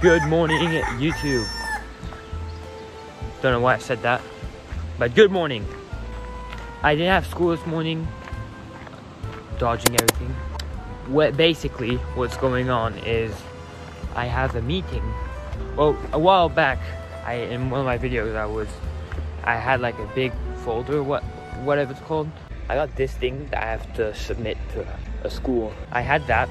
Good morning, YouTube. Don't know why I said that, but good morning. I didn't have school this morning, dodging everything. What basically what's going on is I have a meeting. Well, a while back, I in one of my videos I was I had like a big folder, what whatever it's called. I got this thing that I have to submit to a school. I had that,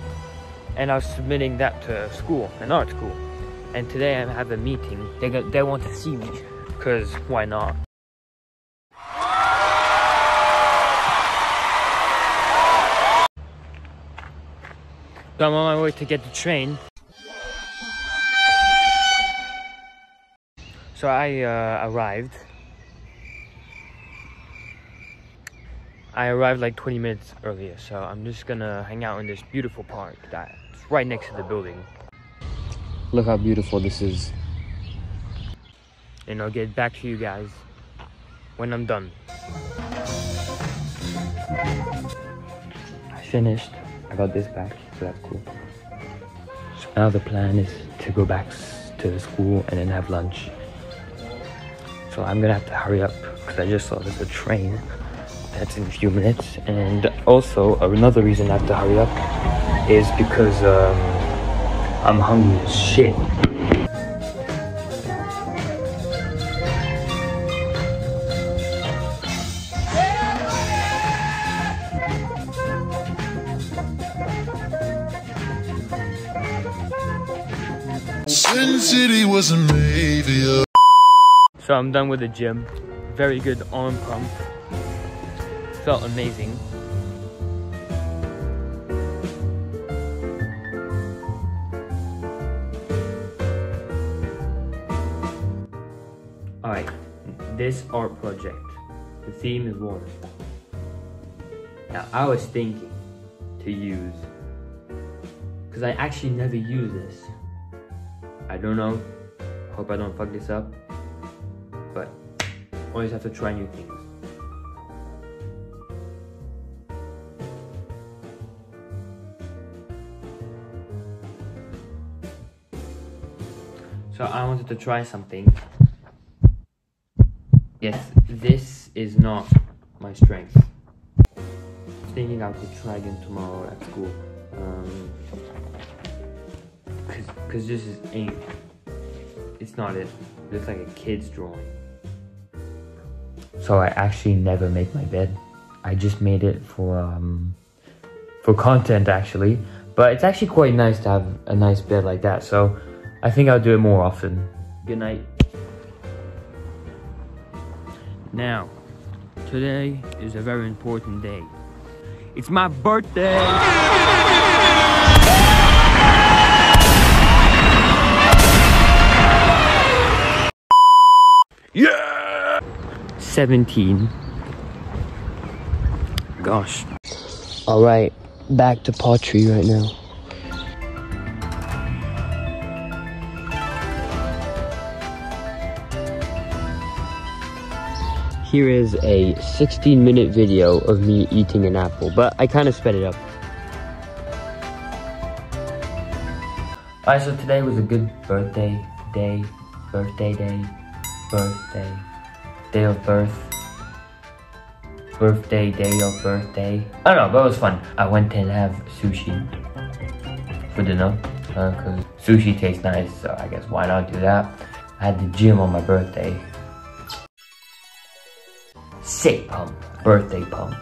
and I was submitting that to a school, an art school. And today I have a meeting. They go, they want to see me, cause why not? So I'm on my way to get the train. So I uh, arrived. I arrived like 20 minutes earlier, so I'm just gonna hang out in this beautiful park that's right next to the building. Look how beautiful this is. And I'll get back to you guys when I'm done. I finished. I got this back, so that's cool. So now the plan is to go back to the school and then have lunch. So I'm gonna have to hurry up because I just saw there's a train that's in a few minutes. And also another reason I have to hurry up is because um, I'm hungry as shit. Sin City was a maybe. So I'm done with the gym. Very good arm pump. Felt amazing. Alright, this art project. The theme is water. Now I was thinking to use because I actually never use this. I don't know. Hope I don't fuck this up. But always have to try new things. So I wanted to try something. Yes, this is not my strength. Thinking I could try again tomorrow at school. Um, cause, cause this is ain't. It's not it. It's like a kid's drawing. So I actually never make my bed. I just made it for um, for content actually. But it's actually quite nice to have a nice bed like that. So I think I'll do it more often. Good night. Now, today is a very important day. It's my birthday! Yeah! 17. Gosh. Alright, back to pottery right now. Here is a 16 minute video of me eating an apple, but I kind of sped it up. Alright, so today was a good birthday day, birthday day, birthday, day of birth, birthday, day of birthday. I don't know, but it was fun. I went and have sushi for dinner, uh, because sushi tastes nice, so I guess why not do that. I had the gym on my birthday. Sick pump, birthday pump.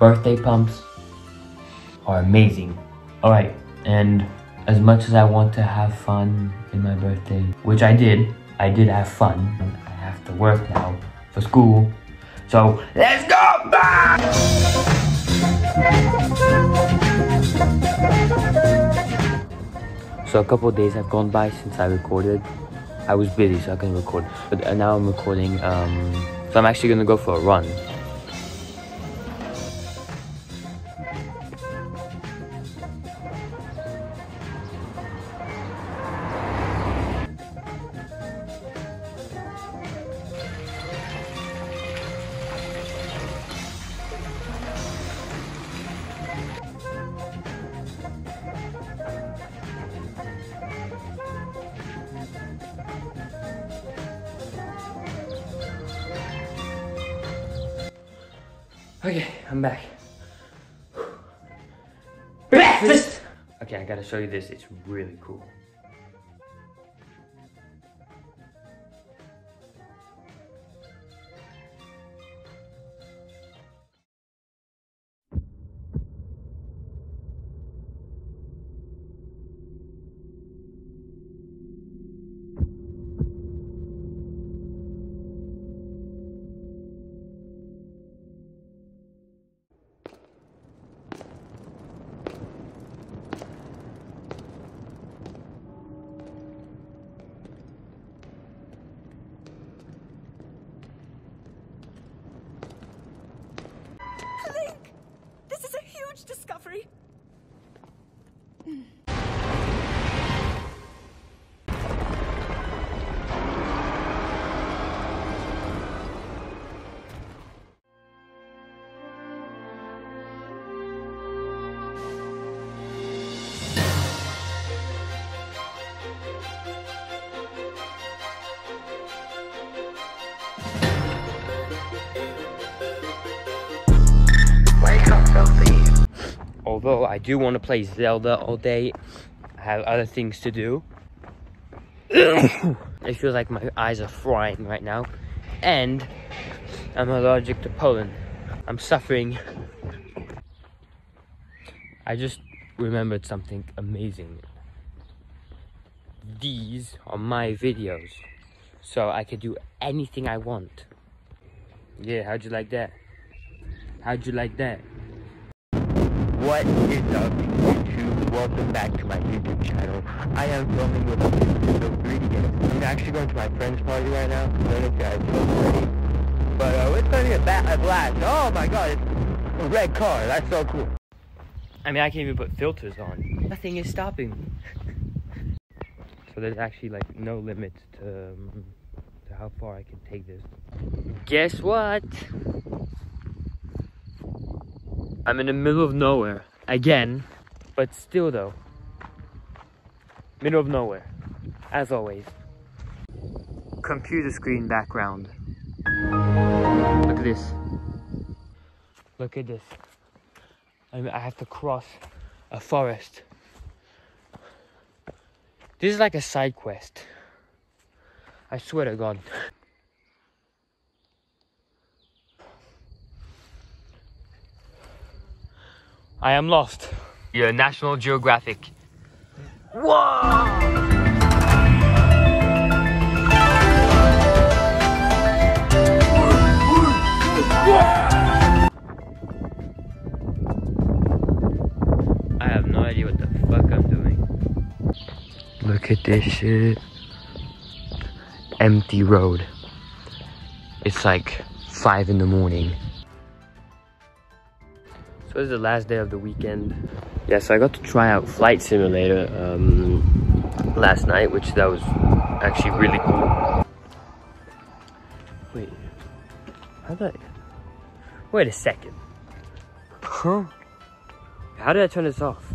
Birthday pumps are amazing. Alright, and as much as I want to have fun in my birthday, which I did, I did have fun. I have to work now for school. So let's go back! So a couple days have gone by since I recorded. I was busy so I couldn't record. But uh, now I'm recording, um, so I'm actually gonna go for a run. Okay, I'm back. Breakfast! Okay, I gotta show you this. It's really cool. Although I do want to play Zelda all day, I have other things to do. it feels like my eyes are frying right now. And I'm allergic to pollen. I'm suffering. I just remembered something amazing. These are my videos. So I could do anything I want. Yeah, how'd you like that? How'd you like that? What is up, YouTube? Welcome back to my YouTube channel. I am filming with a Nintendo 3DS. I'm actually going to my friend's party right now. I don't know if you guys know already. But uh, it's going to be a, ba- a blast. Oh my god, it's a red car. That's so cool. I mean, I can't even put filters on. Nothing is stopping me. so there's actually like no limits to, um, to how far I can take this. Guess what? I'm in the middle of nowhere again, but still though. Middle of nowhere, as always. Computer screen background. Look at this. Look at this. I, mean, I have to cross a forest. This is like a side quest. I swear to God. I am lost. Yeah, National Geographic. Whoa! I have no idea what the fuck I'm doing. Look at this shit. Empty road. It's like 5 in the morning. So is the last day of the weekend. Yeah, so I got to try out Flight Simulator um, last night, which that was actually really cool. Wait, how did I? Wait a second. Huh? How did I turn this off?